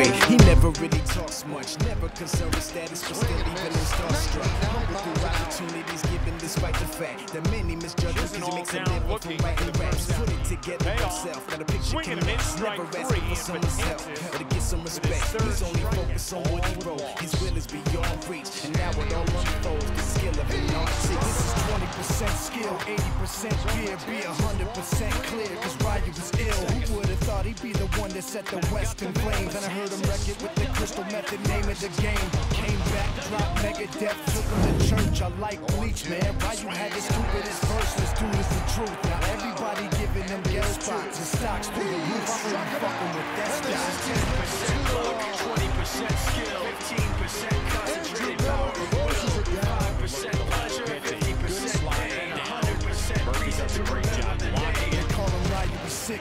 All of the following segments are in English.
anyway? He never really talks much, never concerned with status, but still even in starstruck. Humble through opportunities given despite the fact that many misjudge him because he makes a living from writing raps. Put it together himself, got a picture Swinging connect. and miss, strike Never asking for someone's help, but to get some respect. He's only focused on what he wrote. His will is beyond reach, and now it all unfolds. The skill of an skill, 80% fear. Be 100% clear, cause Ryu was ill. Who would've thought he'd be the one that set the West in flames? And I heard him wreck it with the crystal method, name of the game. Came back, dropped Megadef, took him to church. I like bleach, man. Ryu had the stupidest verse, this dude is the truth. Now everybody giving them guest spots and stocks through the roof. I'm really fucking with that stock. 20% skill, 15% concentrated power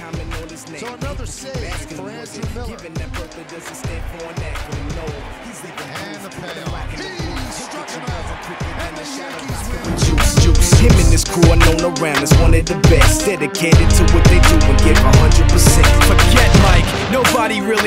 common on his name. So another save for Andrew Miller. Giving that Bertha doesn't stand for an acronym. No, he's leaving and the payoff. Him. And. Juice, juice. Him and his crew are known around as one of the best. Dedicated to what they do and give